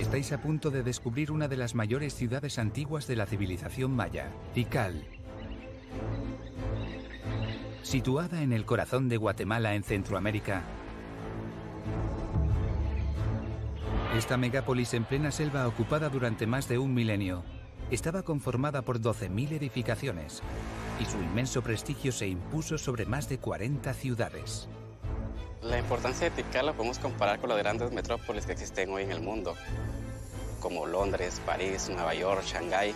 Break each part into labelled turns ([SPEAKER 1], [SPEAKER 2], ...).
[SPEAKER 1] Estáis a punto de descubrir una de las mayores ciudades antiguas de la civilización maya, Tikal. Situada en el corazón de Guatemala en Centroamérica, esta megápolis en plena selva ocupada durante más de un milenio estaba conformada por 12.000 edificaciones y su inmenso prestigio se impuso sobre más de 40 ciudades.
[SPEAKER 2] La importancia de Tikal la podemos comparar con las grandes metrópolis que existen hoy en el mundo, como Londres, París, Nueva York, Shanghái.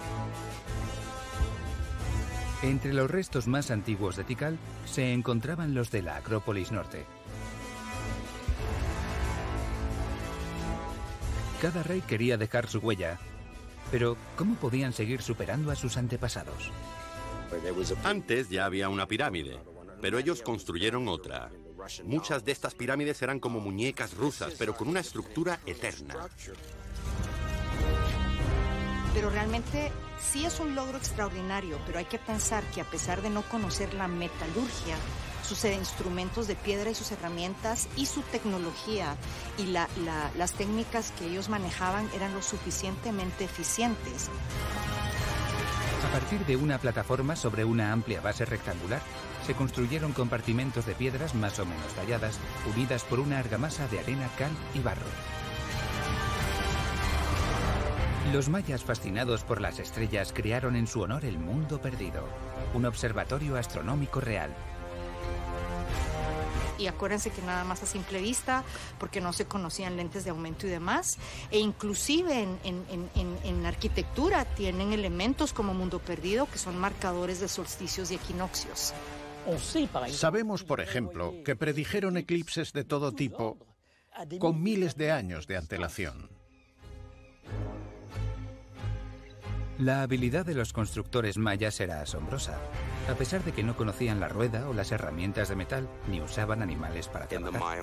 [SPEAKER 1] Entre los restos más antiguos de Tikal se encontraban los de la Acrópolis Norte. Cada rey quería dejar su huella, pero ¿cómo podían seguir superando a sus antepasados?
[SPEAKER 3] Antes ya había una pirámide, pero ellos construyeron otra, Muchas de estas pirámides eran como muñecas rusas, pero con una estructura eterna.
[SPEAKER 4] Pero realmente sí es un logro extraordinario, pero hay que pensar que a pesar de no conocer la metalurgia, sus instrumentos de piedra y sus herramientas y su tecnología y las técnicas que ellos manejaban eran lo suficientemente eficientes.
[SPEAKER 1] A partir de una plataforma sobre una amplia base rectangular, se construyeron compartimentos de piedras más o menos talladas, unidas por una argamasa de arena, cal y barro. Los mayas fascinados por las estrellas crearon en su honor el Mundo Perdido, un observatorio astronómico real.
[SPEAKER 4] Y acuérdense que nada más a simple vista, porque no se conocían lentes de aumento y demás, e inclusive en, en arquitectura tienen elementos como Mundo Perdido que son marcadores de solsticios y equinoccios.
[SPEAKER 5] Sabemos, por ejemplo, que predijeron eclipses de todo tipo con miles de años de antelación.
[SPEAKER 1] La habilidad de los constructores mayas era asombrosa, a pesar de que no conocían la rueda o las herramientas de metal ni usaban animales para trabajar.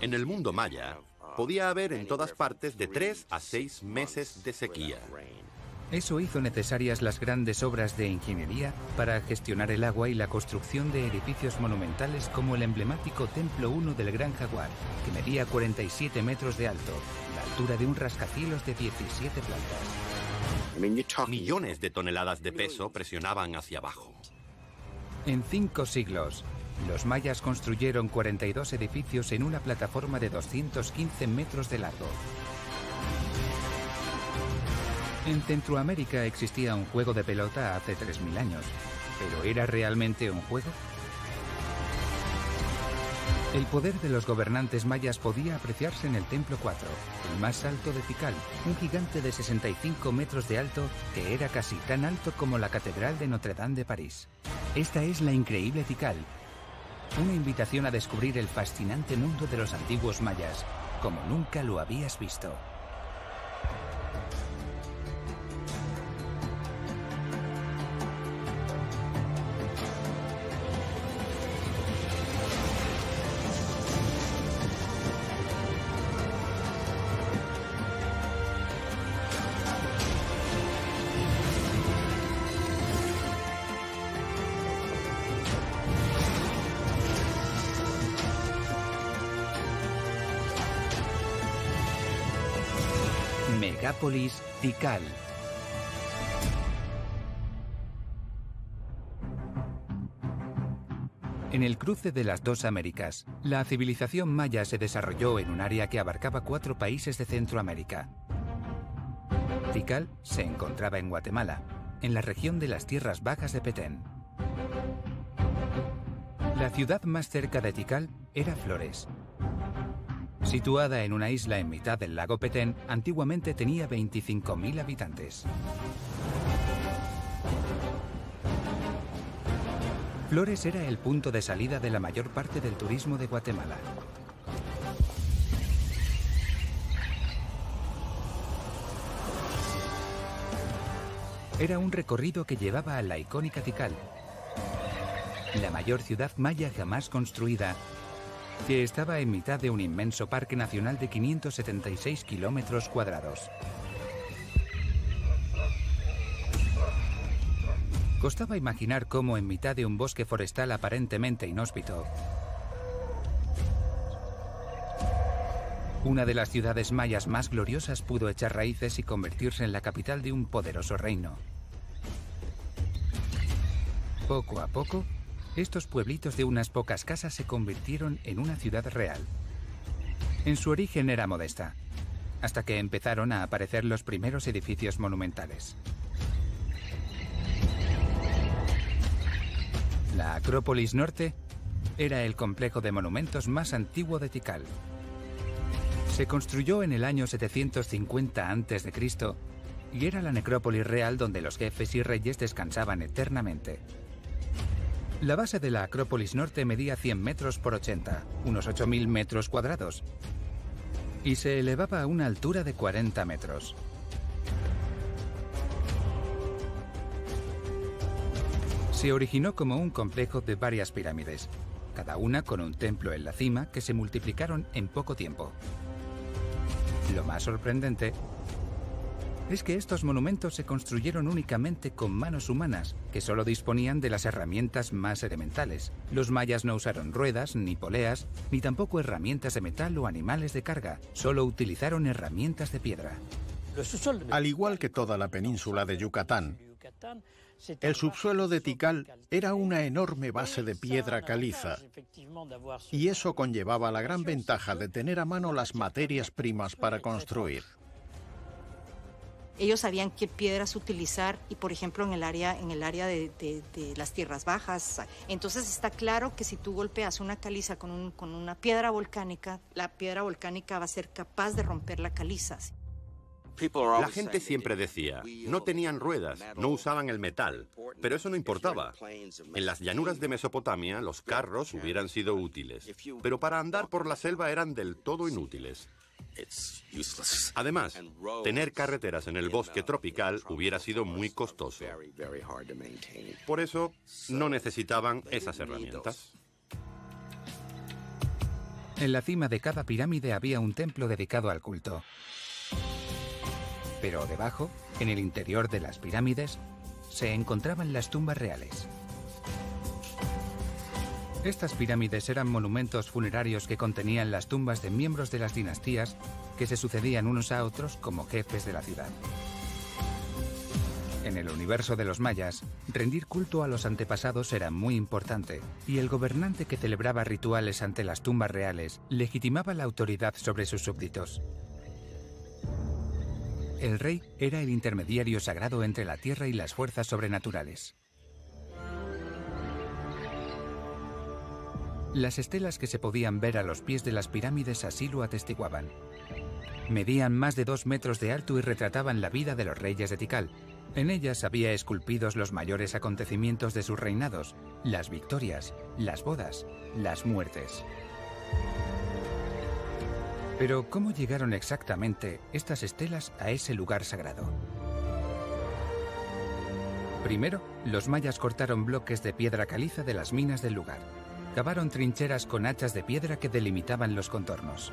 [SPEAKER 3] En el mundo maya, podía haber en todas partes de tres a seis meses de sequía.
[SPEAKER 1] Eso hizo necesarias las grandes obras de ingeniería para gestionar el agua y la construcción de edificios monumentales como el emblemático Templo 1 del Gran Jaguar, que medía 47 metros de alto, la altura de un rascacielos de 17 plantas.
[SPEAKER 3] Millones de toneladas de peso presionaban hacia abajo.
[SPEAKER 1] En cinco siglos, los mayas construyeron 42 edificios en una plataforma de 215 metros de largo. En Centroamérica existía un juego de pelota hace 3.000 años, pero ¿era realmente un juego? El poder de los gobernantes mayas podía apreciarse en el Templo 4, el más alto de Tikal, un gigante de 65 metros de alto que era casi tan alto como la Catedral de Notre Dame de París. Esta es la increíble Tikal, una invitación a descubrir el fascinante mundo de los antiguos mayas, como nunca lo habías visto. Tikal. En el cruce de las dos Américas, la civilización maya se desarrolló en un área que abarcaba cuatro países de Centroamérica. Tikal se encontraba en Guatemala, en la región de las tierras bajas de Petén. La ciudad más cerca de Tikal era Flores, Situada en una isla en mitad del lago Petén, antiguamente tenía 25.000 habitantes. Flores era el punto de salida de la mayor parte del turismo de Guatemala. Era un recorrido que llevaba a la icónica Tikal, la mayor ciudad maya jamás construida que estaba en mitad de un inmenso parque nacional de 576 kilómetros cuadrados. Costaba imaginar cómo en mitad de un bosque forestal aparentemente inhóspito, Una de las ciudades mayas más gloriosas pudo echar raíces y convertirse en la capital de un poderoso reino. Poco a poco, estos pueblitos de unas pocas casas se convirtieron en una ciudad real. En su origen era modesta, hasta que empezaron a aparecer los primeros edificios monumentales. La Acrópolis Norte era el complejo de monumentos más antiguo de Tikal. Se construyó en el año 750 a.C. y era la necrópolis real donde los jefes y reyes descansaban eternamente. La base de la Acrópolis Norte medía 100 metros por 80, unos 8.000 metros cuadrados, y se elevaba a una altura de 40 metros. Se originó como un complejo de varias pirámides, cada una con un templo en la cima que se multiplicaron en poco tiempo. Lo más sorprendente es que estos monumentos se construyeron únicamente con manos humanas, que solo disponían de las herramientas más elementales. Los mayas no usaron ruedas, ni poleas, ni tampoco herramientas de metal o animales de carga, solo utilizaron herramientas de piedra.
[SPEAKER 5] Al igual que toda la península de Yucatán, el subsuelo de Tikal era una enorme base de piedra caliza y eso conllevaba la gran ventaja de tener a mano las materias primas para construir.
[SPEAKER 4] Ellos sabían qué piedras utilizar y, por ejemplo, en el área, en el área de, las tierras bajas. Entonces está claro que si tú golpeas una caliza con, con una piedra volcánica, la piedra volcánica va a ser capaz de romper la caliza.
[SPEAKER 3] La gente siempre decía, no tenían ruedas, no usaban el metal, pero eso no importaba. En las llanuras de Mesopotamia los carros hubieran sido útiles, pero para andar por la selva eran del todo inútiles. Además, tener carreteras en el bosque tropical hubiera sido muy costoso. Por eso, no necesitaban esas herramientas.
[SPEAKER 1] En la cima de cada pirámide había un templo dedicado al culto. Pero debajo, en el interior de las pirámides, se encontraban las tumbas reales. Estas pirámides eran monumentos funerarios que contenían las tumbas de miembros de las dinastías que se sucedían unos a otros como jefes de la ciudad. En el universo de los mayas, rendir culto a los antepasados era muy importante, y el gobernante que celebraba rituales ante las tumbas reales legitimaba la autoridad sobre sus súbditos. El rey era el intermediario sagrado entre la tierra y las fuerzas sobrenaturales. Las estelas que se podían ver a los pies de las pirámides así lo atestiguaban. Medían más de dos metros de alto y retrataban la vida de los reyes de Tikal. En ellas había esculpidos los mayores acontecimientos de sus reinados, las victorias, las bodas, las muertes. Pero ¿cómo llegaron exactamente estas estelas a ese lugar sagrado? Primero, los mayas cortaron bloques de piedra caliza de las minas del lugar. Cavaron trincheras con hachas de piedra que delimitaban los contornos.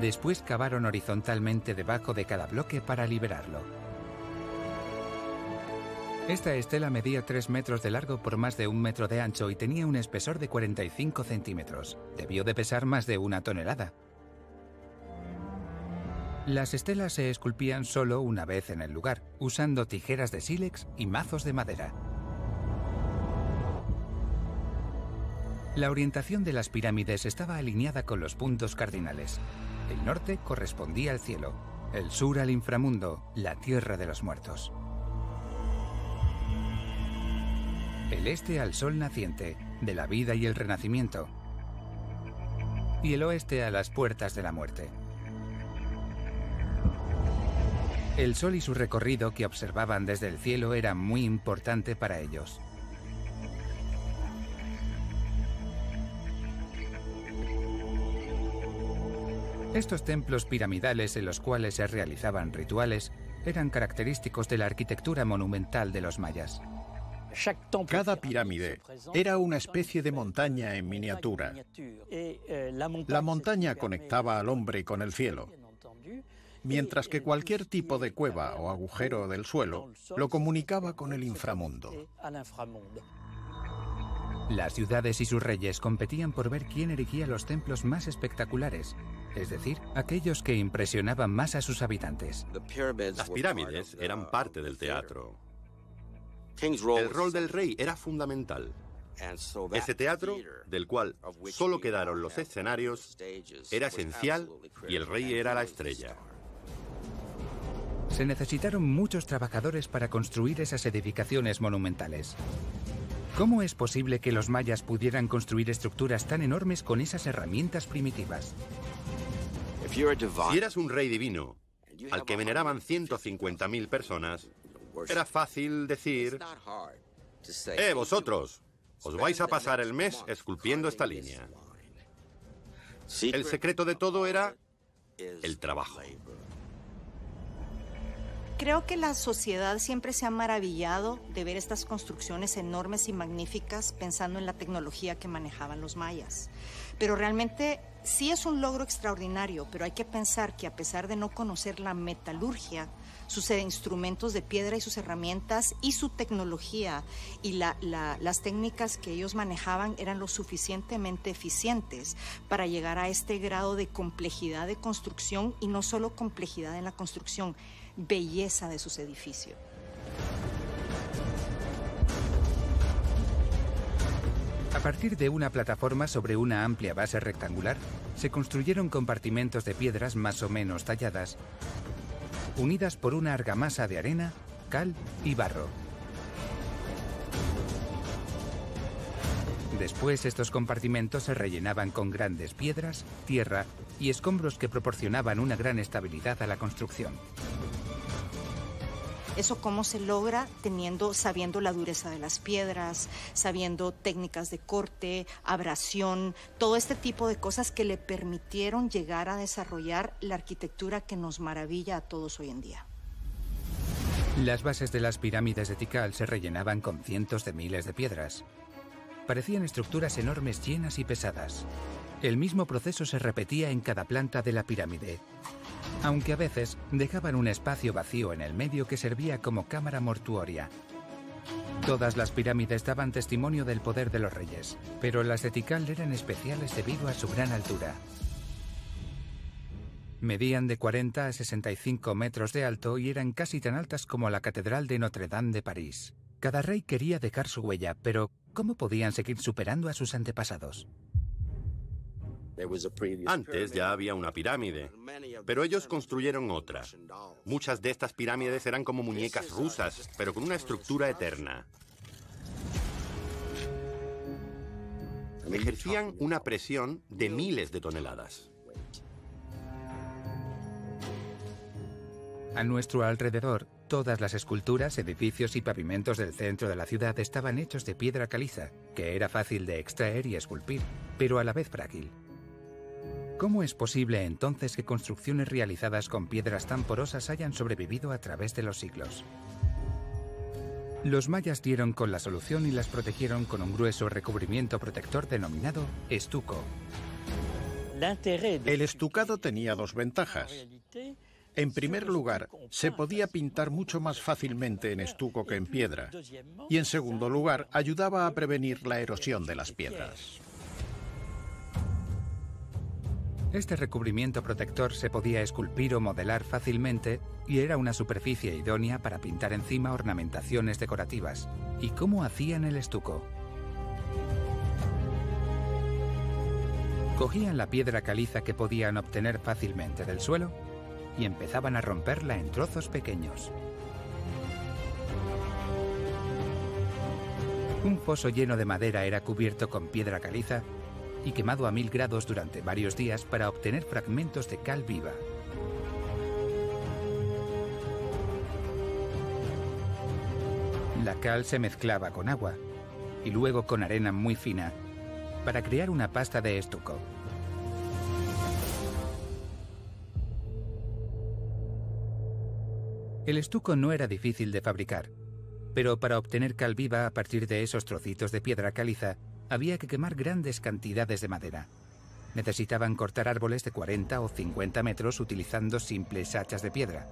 [SPEAKER 1] Después cavaron horizontalmente debajo de cada bloque para liberarlo. Esta estela medía 3 metros de largo por más de un metro de ancho y tenía un espesor de 45 centímetros. Debió de pesar más de una tonelada. Las estelas se esculpían solo una vez en el lugar, usando tijeras de sílex y mazos de madera. La orientación de las pirámides estaba alineada con los puntos cardinales. El norte correspondía al cielo, el sur al inframundo, la tierra de los muertos. el este al sol naciente, de la vida y el renacimiento, y el oeste a las puertas de la muerte. El sol y su recorrido que observaban desde el cielo era muy importante para ellos. Estos templos piramidales en los cuales se realizaban rituales eran característicos de la arquitectura monumental de los mayas.
[SPEAKER 5] Cada pirámide era una especie de montaña en miniatura. La montaña conectaba al hombre con el cielo, mientras que cualquier tipo de cueva o agujero del suelo lo comunicaba con el inframundo.
[SPEAKER 1] Las ciudades y sus reyes competían por ver quién erigía los templos más espectaculares, es decir, aquellos que impresionaban más a sus habitantes.
[SPEAKER 3] Las pirámides eran parte del teatro. El rol del rey era fundamental. Ese teatro, del cual solo quedaron los escenarios, era esencial y el rey era la estrella.
[SPEAKER 1] Se necesitaron muchos trabajadores para construir esas edificaciones monumentales. ¿Cómo es posible que los mayas pudieran construir estructuras tan enormes con esas herramientas primitivas?
[SPEAKER 3] Si eras un rey divino, al que veneraban 150.000 personas, era fácil decir, ¡Eh, vosotros! Os vais a pasar el mes esculpiendo esta línea. El secreto de todo era el trabajo.
[SPEAKER 4] Creo que la sociedad siempre se ha maravillado de ver estas construcciones enormes y magníficas pensando en la tecnología que manejaban los mayas. Pero realmente sí es un logro extraordinario, pero hay que pensar que a pesar de no conocer la metalurgia, sus instrumentos de piedra y sus herramientas y su tecnología y las técnicas que ellos manejaban eran lo suficientemente eficientes para llegar a este grado de complejidad de construcción y no solo complejidad en la construcción, belleza de sus edificios.
[SPEAKER 1] A partir de una plataforma sobre una amplia base rectangular, se construyeron compartimentos de piedras más o menos talladas, unidas por una argamasa de arena, cal y barro. Después estos compartimentos se rellenaban con grandes piedras, tierra y escombros que proporcionaban una gran estabilidad a la construcción.
[SPEAKER 4] Eso cómo se logra teniendo, sabiendo la dureza de las piedras, sabiendo técnicas de corte, abrasión, todo este tipo de cosas que le permitieron llegar a desarrollar la arquitectura que nos maravilla a todos hoy en día.
[SPEAKER 1] Las bases de las pirámides de Tikal se rellenaban con cientos de miles de piedras. Parecían estructuras enormes llenas y pesadas. El mismo proceso se repetía en cada planta de la pirámide, aunque a veces dejaban un espacio vacío en el medio que servía como cámara mortuoria. Todas las pirámides daban testimonio del poder de los reyes, pero las de Tikal eran especiales debido a su gran altura. Medían de 40 a 65 metros de alto y eran casi tan altas como la Catedral de Notre Dame de París. Cada rey quería dejar su huella, pero ¿cómo podían seguir superando a sus antepasados?
[SPEAKER 3] Antes ya había una pirámide, pero ellos construyeron otra. Muchas de estas pirámides eran como muñecas rusas, pero con una estructura eterna. Ejercían una presión de miles de toneladas.
[SPEAKER 1] A nuestro alrededor, todas las esculturas, edificios y pavimentos del centro de la ciudad estaban hechos de piedra caliza, que era fácil de extraer y esculpir, pero a la vez frágil. ¿Cómo es posible entonces que construcciones realizadas con piedras tan porosas hayan sobrevivido a través de los siglos? Los mayas dieron con la solución y las protegieron con un grueso recubrimiento protector denominado estuco.
[SPEAKER 5] El estucado tenía dos ventajas. En primer lugar, se podía pintar mucho más fácilmente en estuco que en piedra. Y en segundo lugar, ayudaba a prevenir la erosión de las piedras.
[SPEAKER 1] Este recubrimiento protector se podía esculpir o modelar fácilmente y era una superficie idónea para pintar encima ornamentaciones decorativas. ¿Y cómo hacían el estuco? Cogían la piedra caliza que podían obtener fácilmente del suelo y empezaban a romperla en trozos pequeños. Un foso lleno de madera era cubierto con piedra caliza y quemado a mil grados durante varios días para obtener fragmentos de cal viva. La cal se mezclaba con agua y luego con arena muy fina para crear una pasta de estuco. El estuco no era difícil de fabricar, pero para obtener cal viva a partir de esos trocitos de piedra caliza había que quemar grandes cantidades de madera. Necesitaban cortar árboles de 40 o 50 metros utilizando simples hachas de piedra.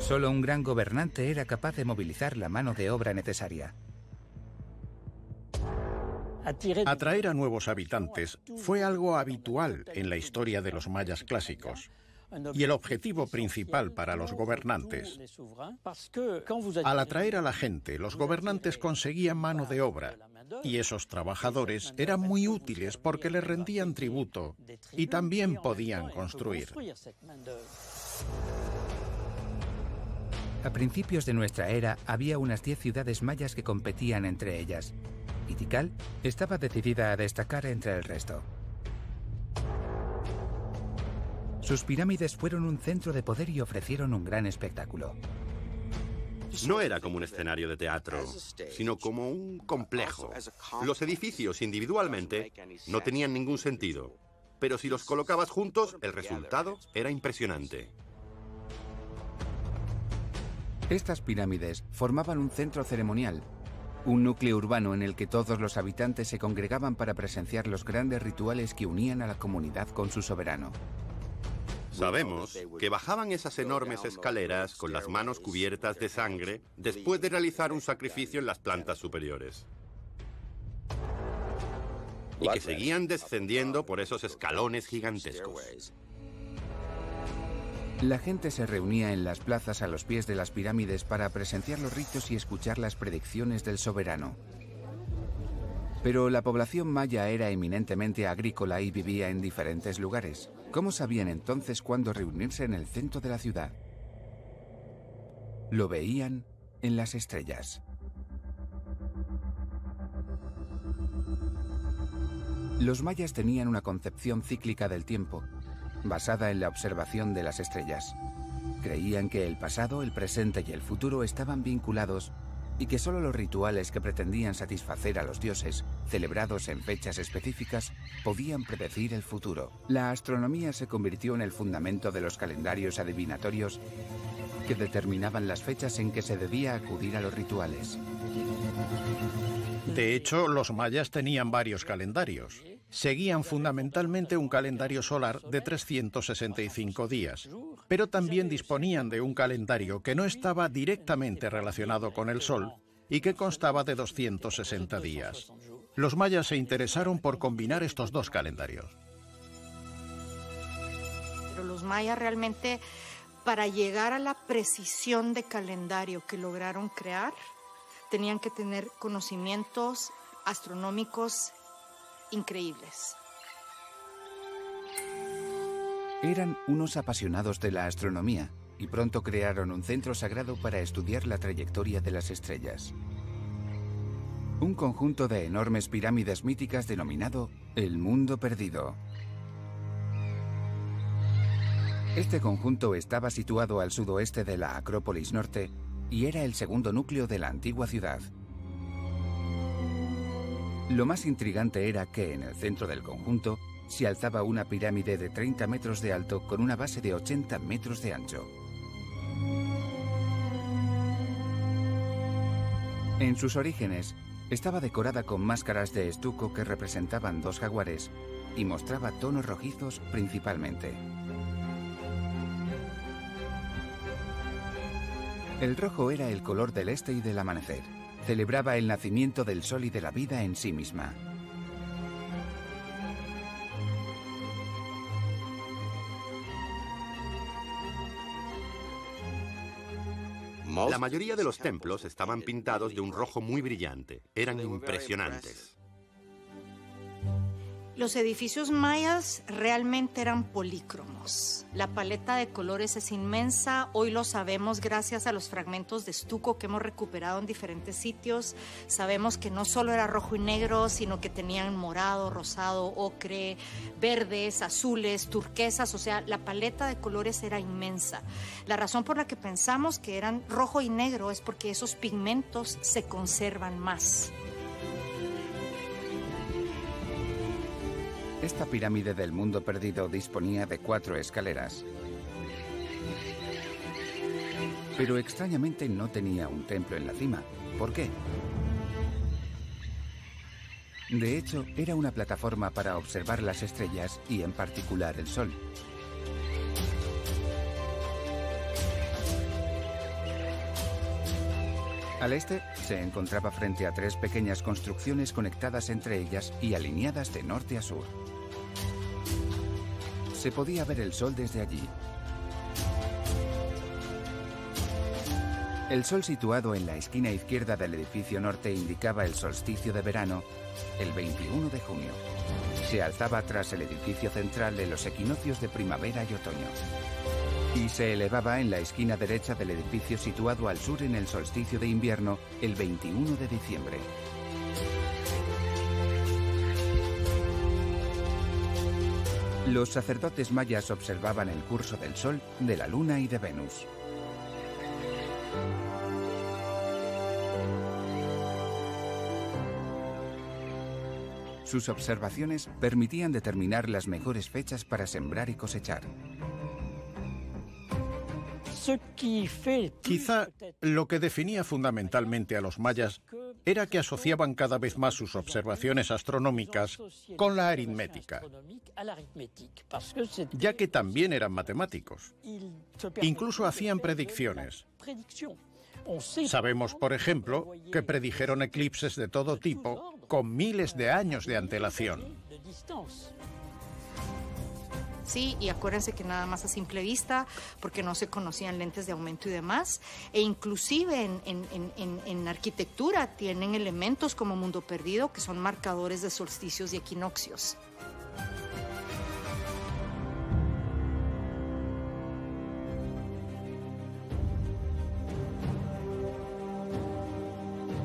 [SPEAKER 1] Solo un gran gobernante era capaz de movilizar la mano de obra necesaria.
[SPEAKER 5] Atraer a nuevos habitantes fue algo habitual en la historia de los mayas clásicos y el objetivo principal para los gobernantes. Al atraer a la gente, los gobernantes conseguían mano de obra y esos trabajadores eran muy útiles porque les rendían tributo y también podían construir.
[SPEAKER 1] A principios de nuestra era había unas 10 ciudades mayas que competían entre ellas, y Tikal estaba decidida a destacar entre el resto. Sus pirámides fueron un centro de poder y ofrecieron un gran espectáculo.
[SPEAKER 3] No era como un escenario de teatro, sino como un complejo. Los edificios individualmente no tenían ningún sentido, pero si los colocabas juntos, el resultado era impresionante.
[SPEAKER 1] Estas pirámides formaban un centro ceremonial, un núcleo urbano en el que todos los habitantes se congregaban para presenciar los grandes rituales que unían a la comunidad con su soberano.
[SPEAKER 3] Sabemos que bajaban esas enormes escaleras con las manos cubiertas de sangre después de realizar un sacrificio en las plantas superiores. Y que seguían descendiendo por esos escalones gigantescos.
[SPEAKER 1] La gente se reunía en las plazas a los pies de las pirámides para presenciar los ritos y escuchar las predicciones del soberano. Pero la población maya era eminentemente agrícola y vivía en diferentes lugares. ¿Cómo sabían entonces cuándo reunirse en el centro de la ciudad? Lo veían en las estrellas. Los mayas tenían una concepción cíclica del tiempo, basada en la observación de las estrellas. Creían que el pasado, el presente y el futuro estaban vinculados y que solo los rituales que pretendían satisfacer a los dioses, celebrados en fechas específicas, podían predecir el futuro. La astronomía se convirtió en el fundamento de los calendarios adivinatorios que determinaban las fechas en que se debía acudir a los rituales.
[SPEAKER 5] De hecho, los mayas tenían varios calendarios. Seguían fundamentalmente un calendario solar de 365 días, pero también disponían de un calendario que no estaba directamente relacionado con el Sol y que constaba de 260 días. Los mayas se interesaron por combinar estos dos calendarios.
[SPEAKER 4] Pero los mayas realmente, para llegar a la precisión de calendario que lograron crear, tenían que tener conocimientos astronómicos increíbles.
[SPEAKER 1] Eran unos apasionados de la astronomía y pronto crearon un centro sagrado para estudiar la trayectoria de las estrellas. Un conjunto de enormes pirámides míticas denominado el Mundo Perdido. Este conjunto estaba situado al sudoeste de la Acrópolis Norte y era el segundo núcleo de la antigua ciudad. Lo más intrigante era que en el centro del conjunto se alzaba una pirámide de 30 metros de alto con una base de 80 metros de ancho. En sus orígenes, estaba decorada con máscaras de estuco que representaban dos jaguares y mostraba tonos rojizos principalmente. El rojo era el color del este y del amanecer celebraba el nacimiento del sol y de la vida en sí misma.
[SPEAKER 3] La mayoría de los templos estaban pintados de un rojo muy brillante. Eran impresionantes.
[SPEAKER 4] Los edificios mayas realmente eran polícromos. La paleta de colores es inmensa. Hoy lo sabemos gracias a los fragmentos de estuco que hemos recuperado en diferentes sitios. Sabemos que no solo era rojo y negro, sino que tenían morado, rosado, ocre, verdes, azules, turquesas. O sea, la paleta de colores era inmensa. La razón por la que pensamos que eran rojo y negro es porque esos pigmentos se conservan más.
[SPEAKER 1] Esta pirámide del mundo perdido disponía de cuatro escaleras. Pero extrañamente no tenía un templo en la cima. ¿Por qué? De hecho, era una plataforma para observar las estrellas y en particular el Sol. Al este se encontraba frente a tres pequeñas construcciones conectadas entre ellas y alineadas de norte a sur. Se podía ver el sol desde allí. El sol situado en la esquina izquierda del edificio norte indicaba el solsticio de verano, el 21 de junio. Se alzaba tras el edificio central de los equinoccios de primavera y otoño y se elevaba en la esquina derecha del edificio situado al sur en el solsticio de invierno el 21 de diciembre. Los sacerdotes mayas observaban el curso del Sol, de la Luna y de Venus. Sus observaciones permitían determinar las mejores fechas para sembrar y cosechar.
[SPEAKER 5] Quizá lo que definía fundamentalmente a los mayas era que asociaban cada vez más sus observaciones astronómicas con la aritmética, ya que también eran matemáticos. Incluso hacían predicciones. Sabemos, por ejemplo, que predijeron eclipses de todo tipo con miles de años de antelación.
[SPEAKER 4] ¿Sí? Y acuérdense que nada más a simple vista, porque no se conocían lentes de aumento y demás. E inclusive en, arquitectura tienen elementos como mundo perdido que son marcadores de solsticios y equinoccios.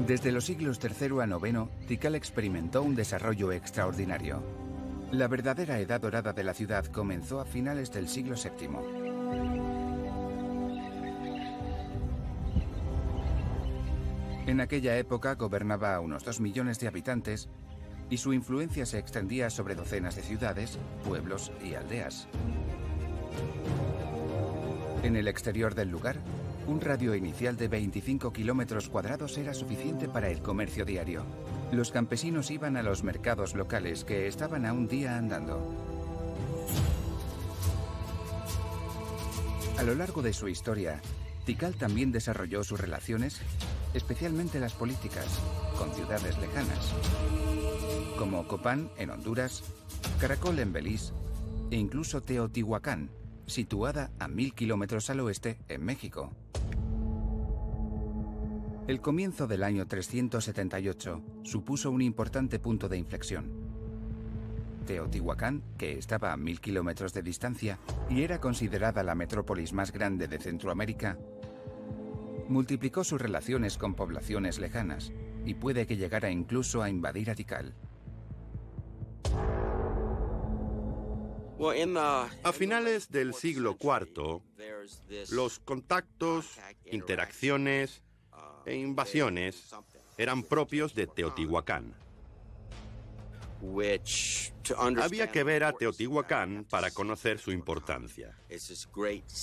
[SPEAKER 1] Desde los siglos III a IX, Tikal experimentó un desarrollo extraordinario. La verdadera edad dorada de la ciudad comenzó a finales del siglo VII. En aquella época gobernaba a unos dos millones de habitantes y su influencia se extendía sobre docenas de ciudades, pueblos y aldeas. En el exterior del lugar, un radio inicial de 25 kilómetros cuadrados era suficiente para el comercio diario. Los campesinos iban a los mercados locales que estaban a un día andando. A lo largo de su historia, Tikal también desarrolló sus relaciones, especialmente las políticas, con ciudades lejanas, como Copán en Honduras, Caracol en Belice e incluso Teotihuacán, situada a mil kilómetros al oeste en México. El comienzo del año 378 supuso un importante punto de inflexión. Teotihuacán, que estaba a mil kilómetros de distancia y era considerada la metrópolis más grande de Centroamérica, multiplicó sus relaciones con poblaciones lejanas y puede que llegara incluso a invadir a Tikal.
[SPEAKER 3] A finales del siglo IV, los contactos, interacciones e invasiones eran propios de Teotihuacán. Había que ver a Teotihuacán para conocer su importancia.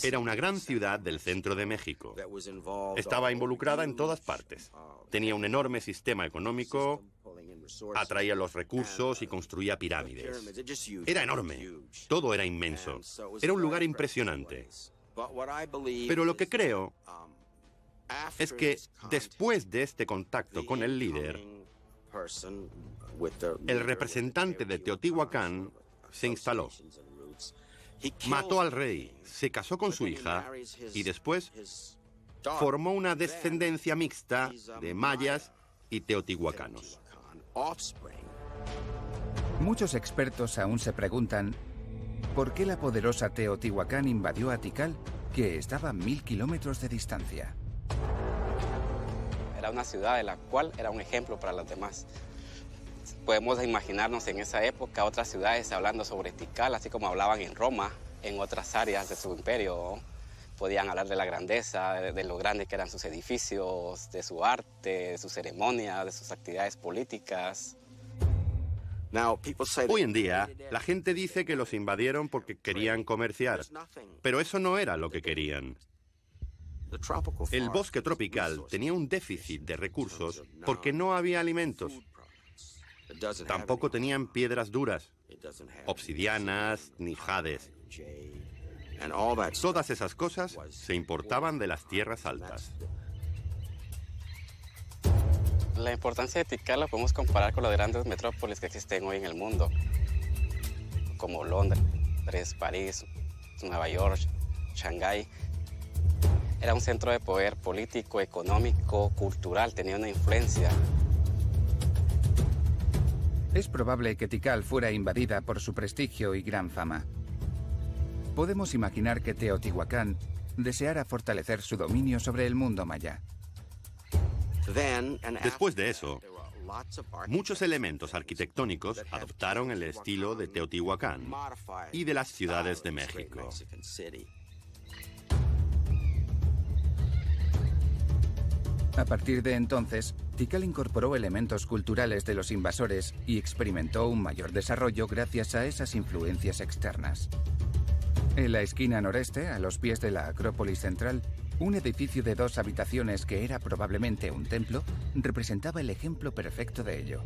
[SPEAKER 3] Era una gran ciudad del centro de México. Estaba involucrada en todas partes. Tenía un enorme sistema económico, atraía los recursos y construía pirámides. Era enorme. Todo era inmenso. Era un lugar impresionante. Pero lo que creo es que después de este contacto con el líder, el representante de Teotihuacán se instaló. Mató al rey, se casó con su hija y después formó una descendencia mixta de mayas y teotihuacanos.
[SPEAKER 1] Muchos expertos aún se preguntan por qué la poderosa Teotihuacán invadió a Tikal, que estaba a mil kilómetros de distancia.
[SPEAKER 2] Era una ciudad de la cual era un ejemplo para los demás. Podemos imaginarnos en esa época otras ciudades hablando sobre Tikal, así como hablaban en Roma, en otras áreas de su imperio. Podían hablar de la grandeza, de, lo grandes que eran sus edificios, de su arte, de su ceremonia, de sus actividades políticas.
[SPEAKER 3] Hoy en día, la gente dice que los invadieron porque querían comerciar, pero eso no era lo que querían. El bosque tropical tenía un déficit de recursos porque no había alimentos. Tampoco tenían piedras duras, obsidianas ni jades. Todas esas cosas se importaban de las tierras altas.
[SPEAKER 2] La importancia de Tikal la podemos comparar con las grandes metrópolis que existen hoy en el mundo, como Londres, París, Nueva York, Shanghái. Era un centro de poder político, económico, cultural, tenía una influencia.
[SPEAKER 1] Es probable que Tikal fuera invadida por su prestigio y gran fama. Podemos imaginar que Teotihuacán deseara fortalecer su dominio sobre el mundo maya.
[SPEAKER 3] Después de eso, muchos elementos arquitectónicos adoptaron el estilo de Teotihuacán y de las ciudades de México.
[SPEAKER 1] A partir de entonces, Tikal incorporó elementos culturales de los invasores y experimentó un mayor desarrollo gracias a esas influencias externas. En la esquina noreste, a los pies de la Acrópolis Central, un edificio de dos habitaciones que era probablemente un templo representaba el ejemplo perfecto de ello.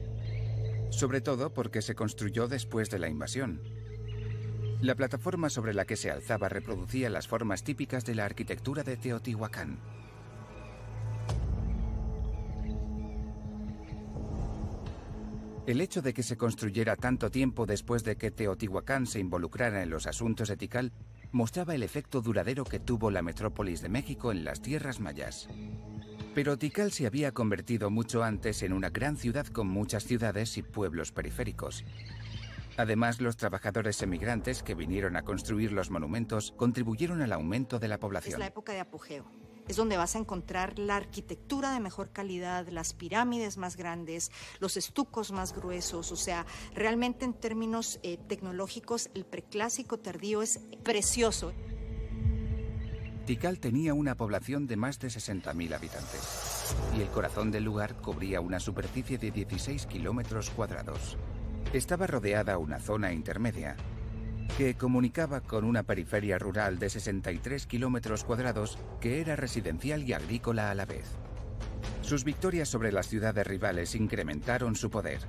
[SPEAKER 1] Sobre todo porque se construyó después de la invasión. La plataforma sobre la que se alzaba reproducía las formas típicas de la arquitectura de Teotihuacán. El hecho de que se construyera tanto tiempo después de que Teotihuacán se involucrara en los asuntos de Tikal mostraba el efecto duradero que tuvo la metrópolis de México en las tierras mayas. Pero Tikal se había convertido mucho antes en una gran ciudad con muchas ciudades y pueblos periféricos. Además, los trabajadores emigrantes que vinieron a construir los monumentos contribuyeron al aumento de la población.
[SPEAKER 4] Es la época de apogeo es donde vas a encontrar la arquitectura de mejor calidad, las pirámides más grandes, los estucos más gruesos, o sea, realmente en términos eh, tecnológicos el preclásico tardío es precioso.
[SPEAKER 1] Tikal tenía una población de más de 60.000 habitantes y el corazón del lugar cubría una superficie de 16 kilómetros cuadrados. Estaba rodeada una zona intermedia, que comunicaba con una periferia rural de 63 kilómetros cuadrados que era residencial y agrícola a la vez. Sus victorias sobre las ciudades rivales incrementaron su poder.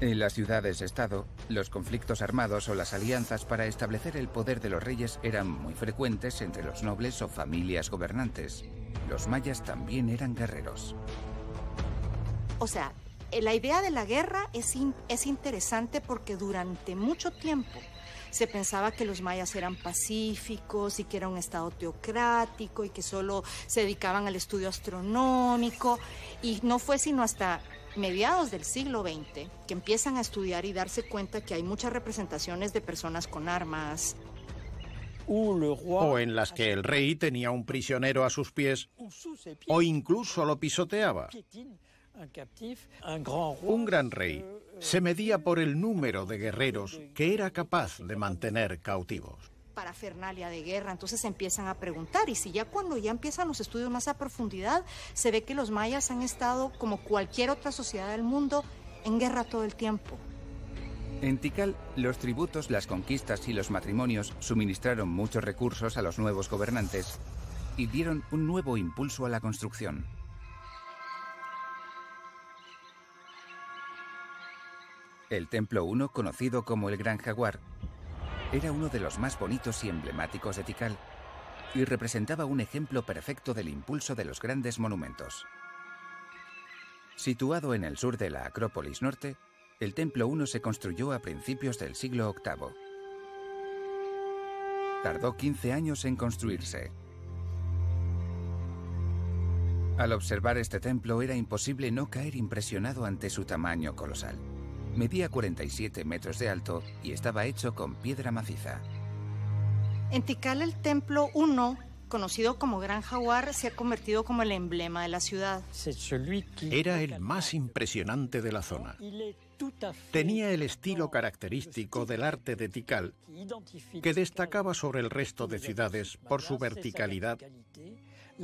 [SPEAKER 1] En las ciudades-estado, los conflictos armados o las alianzas para establecer el poder de los reyes eran muy frecuentes entre los nobles o familias gobernantes. Los mayas también eran guerreros.
[SPEAKER 4] O sea, la idea de la guerra es, es interesante porque durante mucho tiempo se pensaba que los mayas eran pacíficos y que era un estado teocrático y que solo se dedicaban al estudio astronómico. Y no fue sino hasta mediados del siglo XX que empiezan a estudiar y darse cuenta que hay muchas representaciones de personas con armas.
[SPEAKER 5] O en las que el rey tenía un prisionero a sus pies o incluso lo pisoteaba. Un gran rey se medía por el número de guerreros que era capaz de mantener cautivos.
[SPEAKER 4] Para Fernalia de guerra, entonces empiezan a preguntar y si ya cuando ya empiezan los estudios más a profundidad, se ve que los mayas han estado como cualquier otra sociedad del mundo en guerra todo el tiempo.
[SPEAKER 1] En Tikal, los tributos, las conquistas y los matrimonios suministraron muchos recursos a los nuevos gobernantes y dieron un nuevo impulso a la construcción. El Templo 1, conocido como el Gran Jaguar, era uno de los más bonitos y emblemáticos de Tikal y representaba un ejemplo perfecto del impulso de los grandes monumentos. Situado en el sur de la Acrópolis Norte, el Templo 1 se construyó a principios del siglo VIII. Tardó 15 años en construirse. Al observar este templo era imposible no caer impresionado ante su tamaño colosal. Medía 47 metros de alto y estaba hecho con piedra maciza.
[SPEAKER 4] En Tikal el Templo 1, conocido como Gran Jaguar, se ha convertido como el emblema de la ciudad.
[SPEAKER 5] Era el más impresionante de la zona. Tenía el estilo característico del arte de Tikal, que destacaba sobre el resto de ciudades por su verticalidad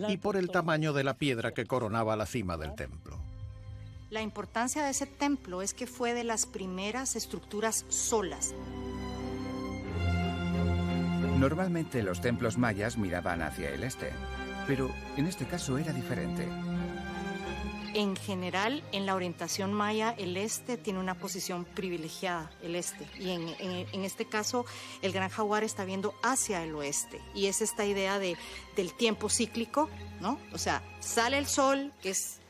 [SPEAKER 5] y por el tamaño de la piedra que coronaba la cima del templo.
[SPEAKER 4] La importancia de ese templo es que fue de las primeras estructuras solas.
[SPEAKER 1] Normalmente los templos mayas miraban hacia el este, pero en este caso era diferente.
[SPEAKER 4] En general, en la orientación maya, el este tiene una posición privilegiada, el este. Y en, este caso, el gran jaguar está viendo hacia el oeste. Y es esta idea de, del tiempo cíclico, ¿no? O sea, sale el sol, que es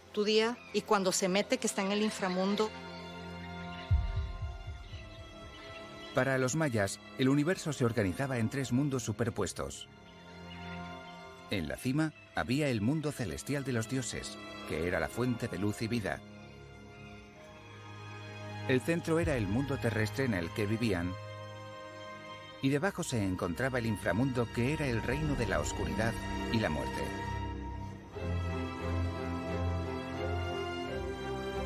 [SPEAKER 4] y cuando se mete que está en el inframundo.
[SPEAKER 1] Para los mayas, el universo se organizaba en tres mundos superpuestos. En la cima había el mundo celestial de los dioses, que era la fuente de luz y vida. El centro era el mundo terrestre en el que vivían y debajo se encontraba el inframundo que era el reino de la oscuridad y la muerte.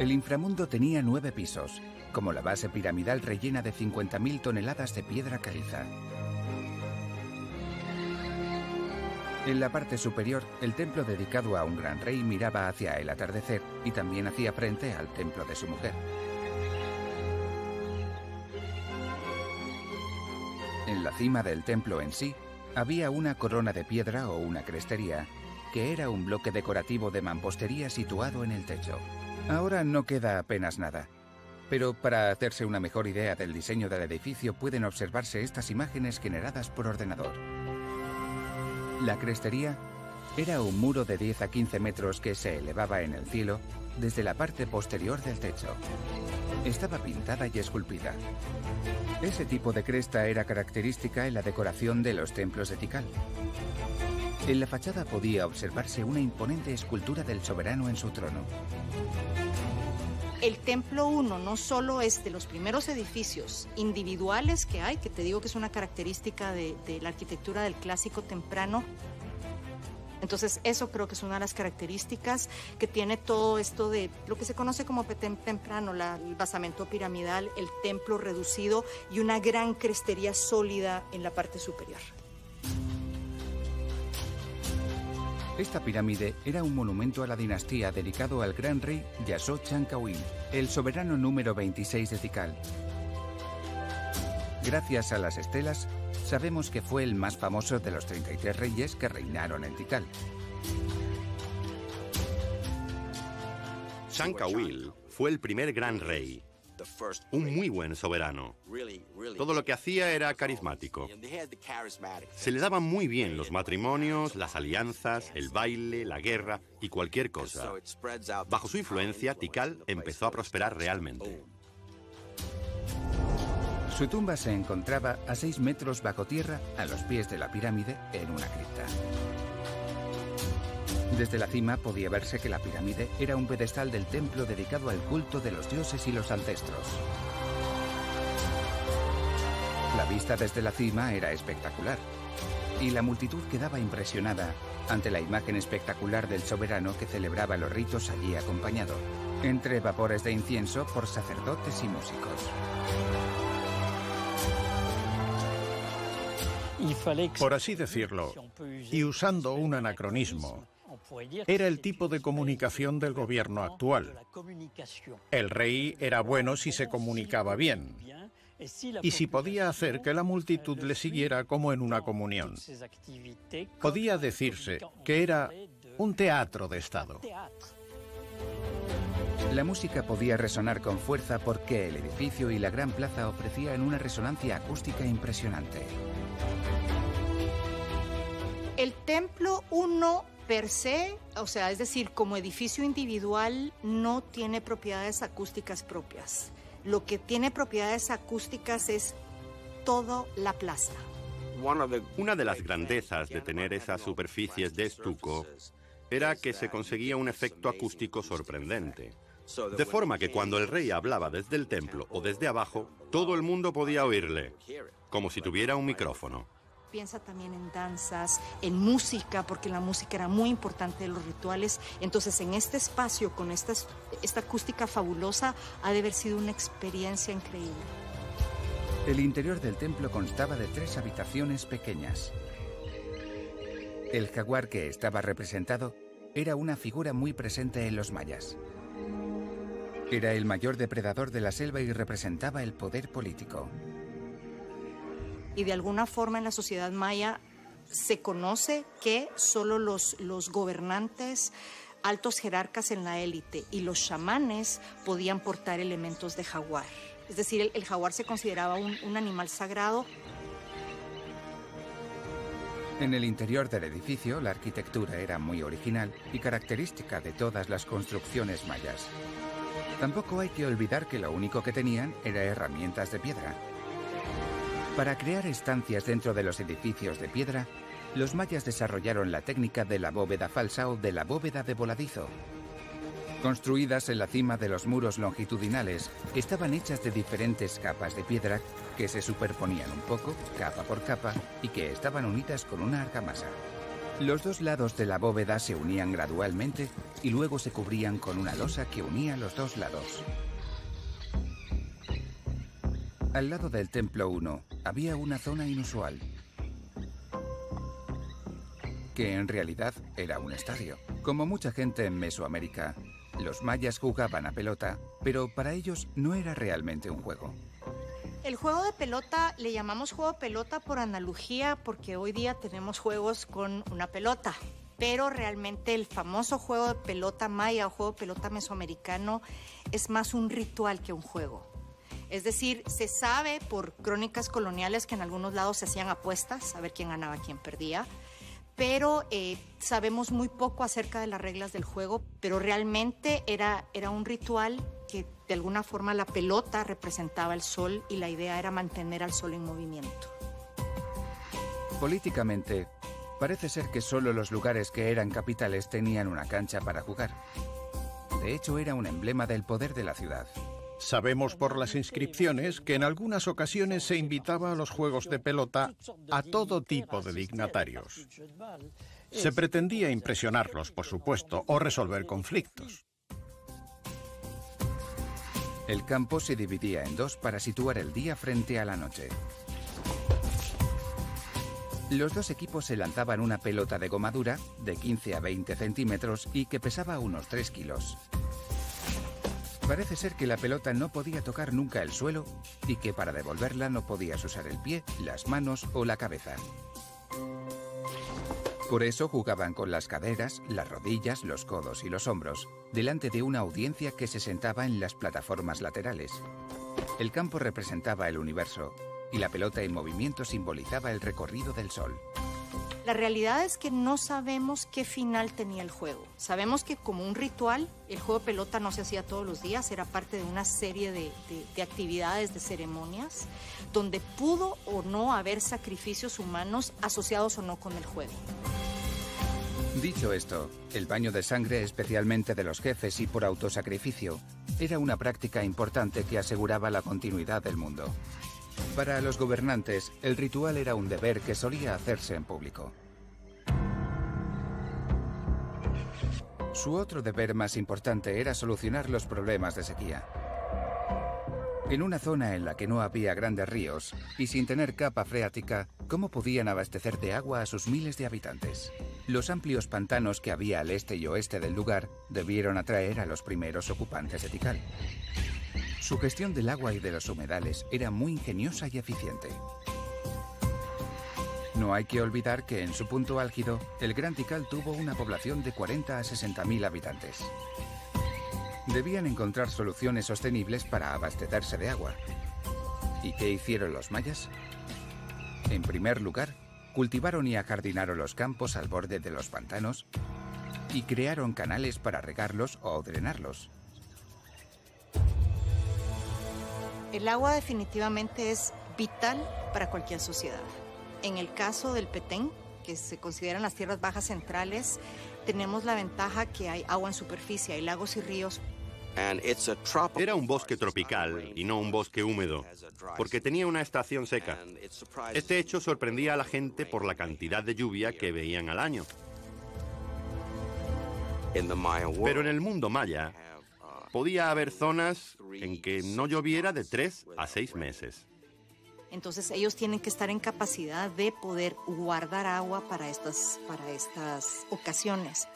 [SPEAKER 1] El inframundo tenía nueve pisos, como la base piramidal rellena de 50.000 toneladas de piedra caliza. En la parte superior, el templo dedicado a un gran rey miraba hacia el atardecer y también hacía frente al templo de su mujer. En la cima del templo en sí había una corona de piedra o una crestería, que era un bloque decorativo de mampostería situado en el techo. Ahora no queda apenas nada, pero para hacerse una mejor idea del diseño del edificio pueden observarse estas imágenes generadas por ordenador. La crestería era un muro de 10 a 15 metros que se elevaba en el cielo desde la parte posterior del techo. Estaba pintada y esculpida. Ese tipo de cresta era característica en la decoración de los templos de Tikal. En la fachada podía observarse una imponente escultura del soberano en su trono.
[SPEAKER 4] El Templo 1 no solo es de los primeros edificios individuales que hay, que te digo que es una característica de, la arquitectura del clásico temprano, entonces, eso creo que es una de las características que tiene todo esto de lo que se conoce como temprano, el basamento piramidal, el templo reducido y una gran crestería sólida en la parte superior.
[SPEAKER 1] Esta pirámide era un monumento a la dinastía dedicado al gran rey Yasó Chankawin, el soberano número 26 de Tikal. Gracias a las estelas, sabemos que fue el más famoso de los 33 reyes que reinaron en Tikal.
[SPEAKER 3] Shankawil fue el primer gran rey, un muy buen soberano. Todo lo que hacía era carismático. Se le daban muy bien los matrimonios, las alianzas, el baile, la guerra y cualquier cosa. Bajo su influencia, Tikal empezó a prosperar realmente.
[SPEAKER 1] Su tumba se encontraba a 6 metros bajo tierra, a los pies de la pirámide, en una cripta. Desde la cima podía verse que la pirámide era un pedestal del templo dedicado al culto de los dioses y los ancestros. La vista desde la cima era espectacular y la multitud quedaba impresionada ante la imagen espectacular del soberano que celebraba los ritos allí acompañado, entre vapores de incienso por sacerdotes y músicos.
[SPEAKER 5] Por así decirlo, y usando un anacronismo, era el tipo de comunicación del gobierno actual. El rey era bueno si se comunicaba bien y si podía hacer que la multitud le siguiera como en una comunión. Podía decirse que era un teatro de Estado.
[SPEAKER 1] La música podía resonar con fuerza porque el edificio y la gran plaza ofrecían una resonancia acústica impresionante.
[SPEAKER 4] El templo 1 per se, o sea, es decir, como edificio individual, no tiene propiedades acústicas propias. Lo que tiene propiedades acústicas es toda la plaza.
[SPEAKER 3] Una de las grandezas de tener esas superficies de estuco era que se conseguía un efecto acústico sorprendente. De forma que cuando el rey hablaba desde el templo o desde abajo, todo el mundo podía oírle, como si tuviera un micrófono
[SPEAKER 4] piensa también en danzas, en música, porque la música era muy importante de los rituales. Entonces, en este espacio, con esta, esta acústica fabulosa, ha de haber sido una experiencia increíble.
[SPEAKER 1] El interior del templo constaba de tres habitaciones pequeñas. El jaguar que estaba representado era una figura muy presente en los mayas. Era el mayor depredador de la selva y representaba el poder político
[SPEAKER 4] y de alguna forma en la sociedad maya se conoce que solo los, los gobernantes, altos jerarcas en la élite y los chamanes podían portar elementos de jaguar. Es decir, el, jaguar se consideraba un, un animal sagrado
[SPEAKER 1] En el interior del edificio, la arquitectura era muy original y característica de todas las construcciones mayas. Tampoco hay que olvidar que lo único que tenían era herramientas de piedra. Para crear estancias dentro de los edificios de piedra, los mayas desarrollaron la técnica de la bóveda falsa o de la bóveda de voladizo. Construidas en la cima de los muros longitudinales, estaban hechas de diferentes capas de piedra que se superponían un poco, capa por capa, y que estaban unidas con una argamasa. Los dos lados de la bóveda se unían gradualmente y luego se cubrían con una losa que unía los dos lados. Al lado del templo 1 había una zona inusual, que en realidad era un estadio. Como mucha gente en Mesoamérica, los mayas jugaban a pelota, pero para ellos no era realmente un juego.
[SPEAKER 4] El juego de pelota le llamamos juego pelota por analogía porque hoy día tenemos juegos con una pelota, pero realmente el famoso juego de pelota maya o juego de pelota mesoamericano es más un ritual que un juego. Es decir, se sabe por crónicas coloniales que en algunos lados se hacían apuestas, a ver quién ganaba, quién perdía pero eh, sabemos muy poco acerca de las reglas del juego, pero realmente era, era un ritual que de alguna forma la pelota representaba el sol y la idea era mantener al sol en movimiento.
[SPEAKER 1] Políticamente, parece ser que solo los lugares que eran capitales tenían una cancha para jugar. De hecho, era un emblema del poder de la ciudad.
[SPEAKER 5] Sabemos por las inscripciones que en algunas ocasiones se invitaba a los juegos de pelota a todo tipo de dignatarios. Se pretendía impresionarlos, por supuesto, o resolver conflictos.
[SPEAKER 1] El campo se dividía en dos para situar el día frente a la noche. Los dos equipos se lanzaban una pelota de gomadura de 15 a 20 centímetros y que pesaba unos 3 kilos. Parece ser que la pelota no podía tocar nunca el suelo y que para devolverla no podías usar el pie, las manos o la cabeza. Por eso jugaban con las caderas, las rodillas, los codos y los hombros, delante de una audiencia que se sentaba en las plataformas laterales. El campo representaba el universo y la pelota en movimiento simbolizaba el recorrido del sol.
[SPEAKER 4] La realidad es que no sabemos qué final tenía el juego. Sabemos que como un ritual, el juego de pelota no se hacía todos los días, era parte de una serie de, actividades, de ceremonias, donde pudo o no haber sacrificios humanos asociados o no con el juego.
[SPEAKER 1] Dicho esto, el baño de sangre, especialmente de los jefes y por autosacrificio, era una práctica importante que aseguraba la continuidad del mundo. Para los gobernantes, el ritual era un deber que solía hacerse en público. Su otro deber más importante era solucionar los problemas de sequía. En una zona en la que no había grandes ríos y sin tener capa freática, ¿cómo podían abastecer de agua a sus miles de habitantes? Los amplios pantanos que había al este y oeste del lugar debieron atraer a los primeros ocupantes de Tikal. Su gestión del agua y de los humedales era muy ingeniosa y eficiente. No hay que olvidar que en su punto álgido, el Gran Tikal tuvo una población de 40 a 60 mil habitantes. Debían encontrar soluciones sostenibles para abastecerse de agua. ¿Y qué hicieron los mayas? En primer lugar, cultivaron y ajardinaron los campos al borde de los pantanos y crearon canales para regarlos o drenarlos.
[SPEAKER 4] El agua definitivamente es vital para cualquier sociedad. En el caso del Petén, que se consideran las tierras bajas centrales, tenemos la ventaja que hay agua en superficie, hay lagos y ríos.
[SPEAKER 3] Era un bosque tropical y no un bosque húmedo, porque tenía una estación seca. Este hecho sorprendía a la gente por la cantidad de lluvia que veían al año. Pero en el mundo maya, podía haber zonas en que no lloviera de tres a seis meses.
[SPEAKER 4] Entonces ellos tienen que estar en capacidad de poder guardar agua para estas, para estas ocasiones.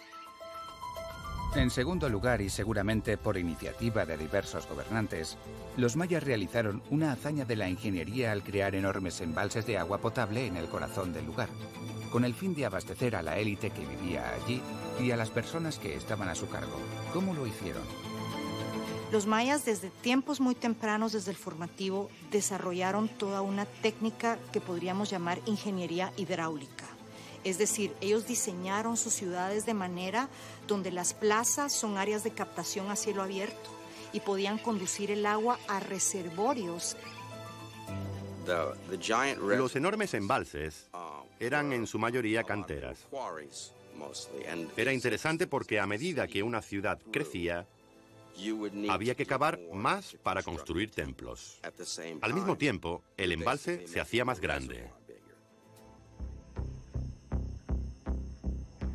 [SPEAKER 1] En segundo lugar, y seguramente por iniciativa de diversos gobernantes, los mayas realizaron una hazaña de la ingeniería al crear enormes embalses de agua potable en el corazón del lugar, con el fin de abastecer a la élite que vivía allí y a las personas que estaban a su cargo. ¿Cómo lo hicieron?
[SPEAKER 4] Los mayas desde tiempos muy tempranos, desde el formativo, desarrollaron toda una técnica que podríamos llamar ingeniería hidráulica. Es decir, ellos diseñaron sus ciudades de manera donde las plazas son áreas de captación a cielo abierto y podían conducir el agua a reservorios.
[SPEAKER 3] Los enormes embalses eran en su mayoría canteras. Era interesante porque a medida que una ciudad crecía, había que cavar más para construir templos. Al mismo tiempo, el embalse se hacía más grande.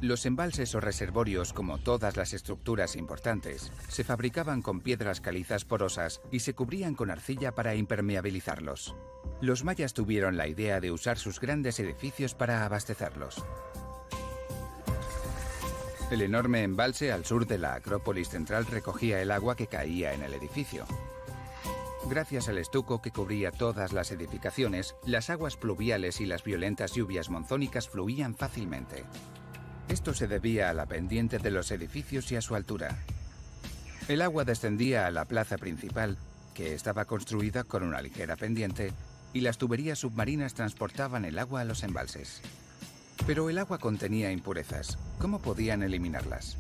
[SPEAKER 1] Los embalses o reservorios, como todas las estructuras importantes, se fabricaban con piedras calizas porosas y se cubrían con arcilla para impermeabilizarlos. Los mayas tuvieron la idea de usar sus grandes edificios para abastecerlos. El enorme embalse al sur de la Acrópolis central recogía el agua que caía en el edificio. Gracias al estuco que cubría todas las edificaciones, las aguas pluviales y las violentas lluvias monzónicas fluían fácilmente. Esto se debía a la pendiente de los edificios y a su altura. El agua descendía a la plaza principal, que estaba construida con una ligera pendiente, y las tuberías submarinas transportaban el agua a los embalses. Pero el agua contenía impurezas. ¿Cómo podían eliminarlas?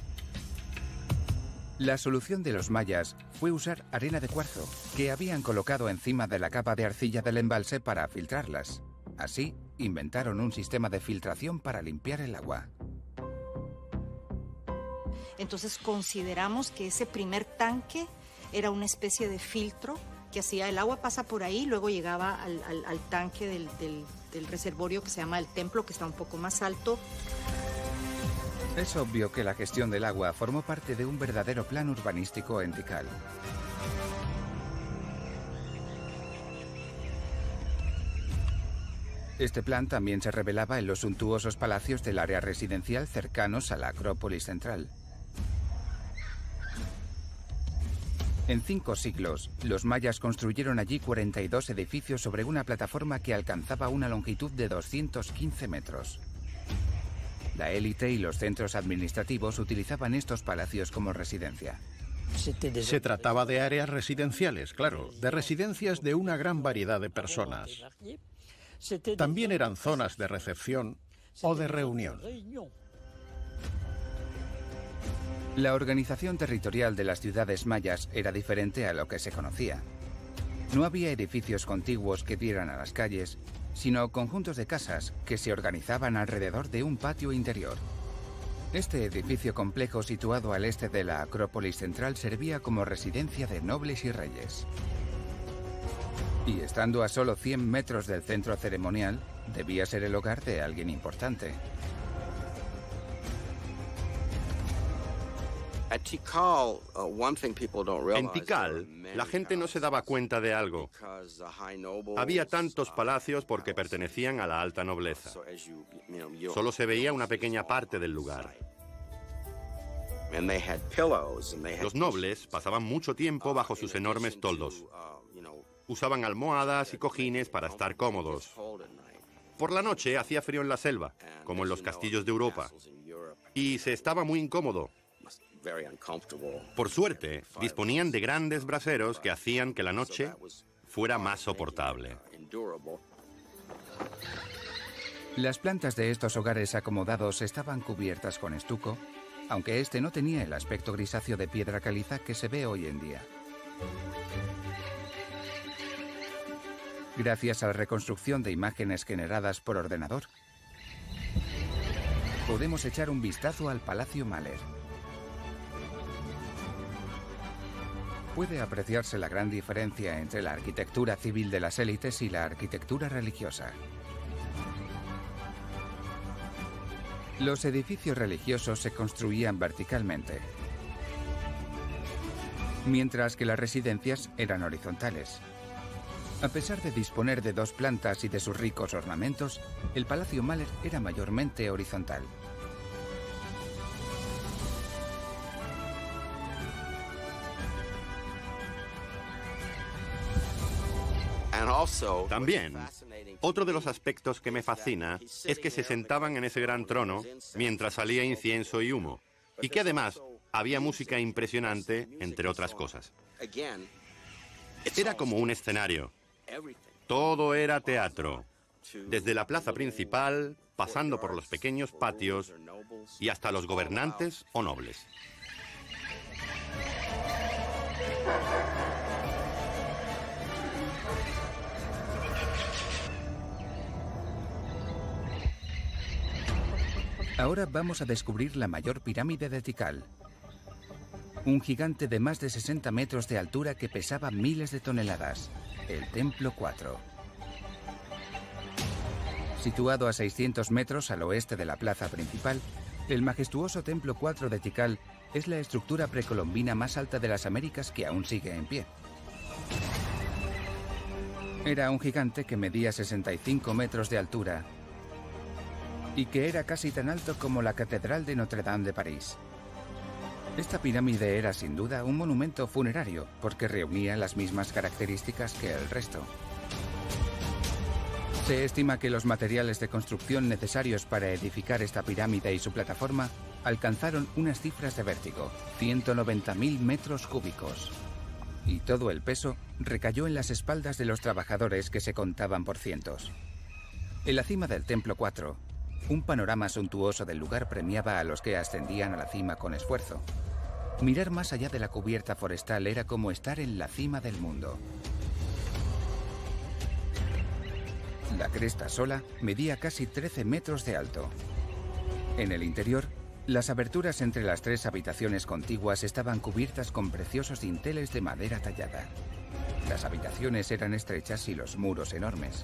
[SPEAKER 1] La solución de los mayas fue usar arena de cuarzo, que habían colocado encima de la capa de arcilla del embalse para filtrarlas. Así, inventaron un sistema de filtración para limpiar el agua.
[SPEAKER 4] Entonces consideramos que ese primer tanque era una especie de filtro que hacía el agua pasa por ahí, luego llegaba al, tanque del, reservorio que se llama el templo, que está un poco más alto.
[SPEAKER 1] Es obvio que la gestión del agua formó parte de un verdadero plan urbanístico en Tikal. Este plan también se revelaba en los suntuosos palacios del área residencial cercanos a la Acrópolis Central. En cinco siglos, los mayas construyeron allí 42 edificios sobre una plataforma que alcanzaba una longitud de 215 metros. La élite y los centros administrativos utilizaban estos palacios como residencia.
[SPEAKER 5] Se trataba de áreas residenciales, claro, de residencias de una gran variedad de personas. También eran zonas de recepción o de reunión.
[SPEAKER 1] La organización territorial de las ciudades mayas era diferente a lo que se conocía. No había edificios contiguos que dieran a las calles, sino conjuntos de casas que se organizaban alrededor de un patio interior. Este edificio complejo situado al este de la Acrópolis Central servía como residencia de nobles y reyes. Y estando a solo 100 metros del centro ceremonial, debía ser el hogar de alguien importante.
[SPEAKER 3] En Tikal, la gente no se daba cuenta de algo. Había tantos palacios porque pertenecían a la alta nobleza. Solo se veía una pequeña parte del lugar. Los nobles pasaban mucho tiempo bajo sus enormes toldos. Usaban almohadas y cojines para estar cómodos. Por la noche hacía frío en la selva, como en los castillos de Europa. Y se estaba muy incómodo. Por suerte, disponían de grandes braseros que hacían que la noche fuera más soportable.
[SPEAKER 1] Las plantas de estos hogares acomodados estaban cubiertas con estuco, aunque este no tenía el aspecto grisáceo de piedra caliza que se ve hoy en día. Gracias a la reconstrucción de imágenes generadas por ordenador, podemos echar un vistazo al Palacio Mahler. Puede apreciarse la gran diferencia entre la arquitectura civil de las élites y la arquitectura religiosa. Los edificios religiosos se construían verticalmente, mientras que las residencias eran horizontales. A pesar de disponer de dos plantas y de sus ricos ornamentos, el Palacio Mahler era mayormente horizontal.
[SPEAKER 3] También, otro de los aspectos que me fascina es que se sentaban en ese gran trono mientras salía incienso y humo, y que además había música impresionante, entre otras cosas. Era como un escenario. Todo era teatro. desde la plaza principal, pasando por los pequeños patios y hasta los gobernantes o nobles.
[SPEAKER 1] Ahora vamos a descubrir la mayor pirámide de Tikal. Un gigante de más de 60 metros de altura que pesaba miles de toneladas. El Templo 4. Situado a 600 metros al oeste de la plaza principal, el majestuoso Templo 4 de Tikal es la estructura precolombina más alta de las Américas que aún sigue en pie. Era un gigante que medía 65 metros de altura y que era casi tan alto como la Catedral de Notre Dame de París. Esta pirámide era sin duda un monumento funerario porque reunía las mismas características que el resto. Se estima que los materiales de construcción necesarios para edificar esta pirámide y su plataforma alcanzaron unas cifras de vértigo, 190.000 metros cúbicos. Y todo el peso recayó en las espaldas de los trabajadores que se contaban por cientos. En la cima del Templo 4, un panorama suntuoso del lugar premiaba a los que ascendían a la cima con esfuerzo. Mirar más allá de la cubierta forestal era como estar en la cima del mundo. La cresta sola medía casi 13 metros de alto. En el interior, las aberturas entre las tres habitaciones contiguas estaban cubiertas con preciosos dinteles de madera tallada. Las habitaciones eran estrechas y los muros enormes.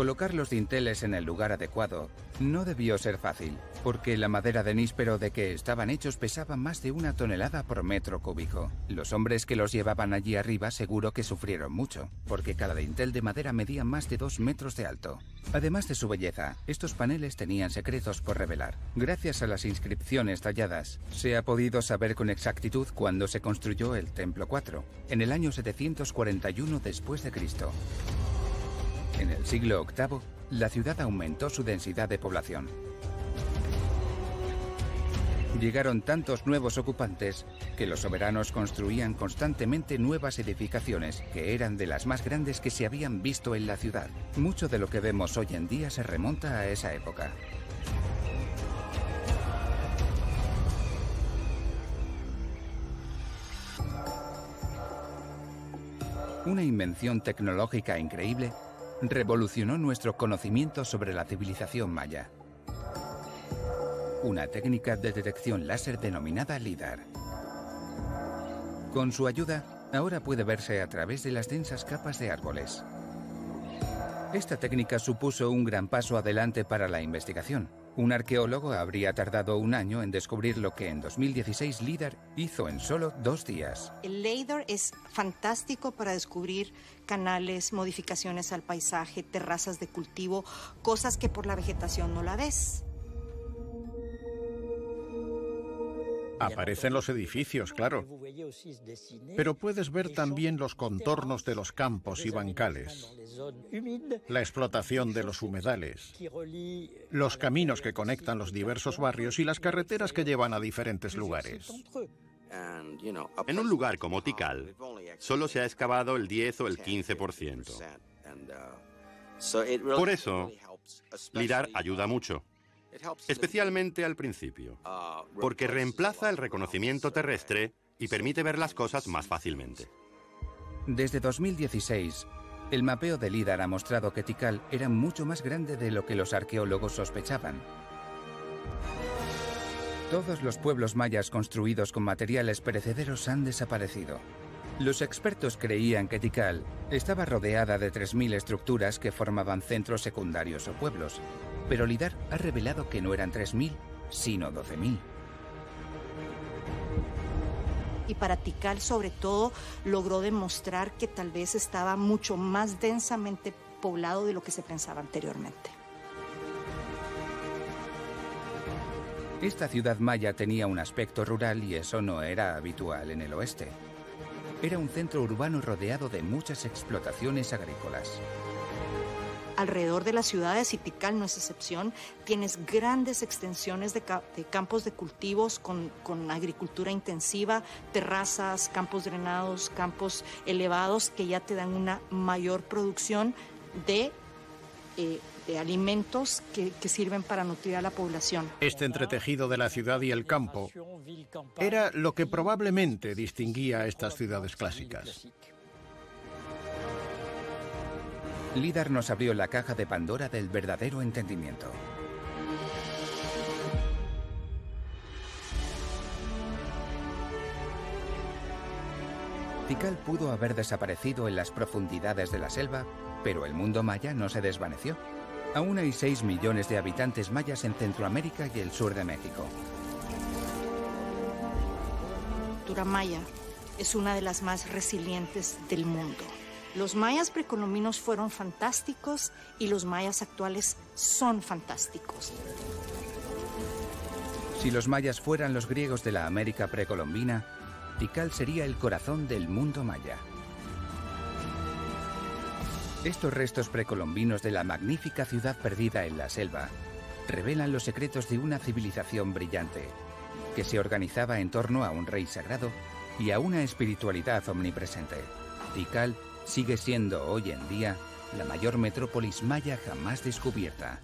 [SPEAKER 1] Colocar los dinteles en el lugar adecuado no debió ser fácil, porque la madera de níspero de que estaban hechos pesaba más de una tonelada por metro cúbico. Los hombres que los llevaban allí arriba seguro que sufrieron mucho, porque cada dintel de madera medía más de dos metros de alto. Además de su belleza, estos paneles tenían secretos por revelar. Gracias a las inscripciones talladas, se ha podido saber con exactitud cuándo se construyó el Templo 4, en el año 741 después de Cristo. En el siglo VIII, la ciudad aumentó su densidad de población. Llegaron tantos nuevos ocupantes que los soberanos construían constantemente nuevas edificaciones que eran de las más grandes que se habían visto en la ciudad. Mucho de lo que vemos hoy en día se remonta a esa época. Una invención tecnológica increíble revolucionó nuestro conocimiento sobre la civilización maya. Una técnica de detección láser denominada LIDAR. Con su ayuda, ahora puede verse a través de las densas capas de árboles. Esta técnica supuso un gran paso adelante para la investigación, un arqueólogo habría tardado un año en descubrir lo que en 2016 LIDAR hizo en solo dos días.
[SPEAKER 4] El LIDAR es fantástico para descubrir canales, modificaciones al paisaje, terrazas de cultivo, cosas que por la vegetación no la ves.
[SPEAKER 5] Aparecen los edificios, claro. Pero puedes ver también los contornos de los campos y bancales, la explotación de los humedales, los caminos que conectan los diversos barrios y las carreteras que llevan a diferentes lugares.
[SPEAKER 3] En un lugar como Tikal, solo se ha excavado el 10 o el 15%. Por eso, LIDAR ayuda mucho especialmente al principio, porque reemplaza el reconocimiento terrestre y permite ver las cosas más fácilmente.
[SPEAKER 1] Desde 2016, el mapeo de LIDAR ha mostrado que Tikal era mucho más grande de lo que los arqueólogos sospechaban. Todos los pueblos mayas construidos con materiales perecederos han desaparecido. Los expertos creían que Tikal estaba rodeada de 3.000 estructuras que formaban centros secundarios o pueblos, pero LIDAR ha revelado que no eran 3.000, sino 12.000.
[SPEAKER 4] Y para Tikal, sobre todo, logró demostrar que tal vez estaba mucho más densamente poblado de lo que se pensaba anteriormente.
[SPEAKER 1] Esta ciudad maya tenía un aspecto rural y eso no era habitual en el oeste. Era un centro urbano rodeado de muchas explotaciones agrícolas
[SPEAKER 4] alrededor de las ciudades y Tikal no es excepción. Tienes grandes extensiones de, campos de cultivos con, agricultura intensiva, terrazas, campos drenados, campos elevados que ya te dan una mayor producción de eh, de alimentos que, que sirven para nutrir a la población.
[SPEAKER 5] Este entretejido de la ciudad y el campo era lo que probablemente distinguía a estas ciudades clásicas.
[SPEAKER 1] Lidar nos abrió la caja de Pandora del verdadero entendimiento. Tikal pudo haber desaparecido en las profundidades de la selva, pero el mundo maya no se desvaneció. Aún hay 6 millones de habitantes mayas en Centroamérica y el sur de México.
[SPEAKER 4] La cultura maya es una de las más resilientes del mundo. Los mayas precolombinos fueron fantásticos y los mayas actuales son fantásticos.
[SPEAKER 1] Si los mayas fueran los griegos de la América precolombina, Tikal sería el corazón del mundo maya. Estos restos precolombinos de la magnífica ciudad perdida en la selva revelan los secretos de una civilización brillante, que se organizaba en torno a un rey sagrado y a una espiritualidad omnipresente. Tikal sigue siendo hoy en día la mayor metrópolis maya jamás descubierta.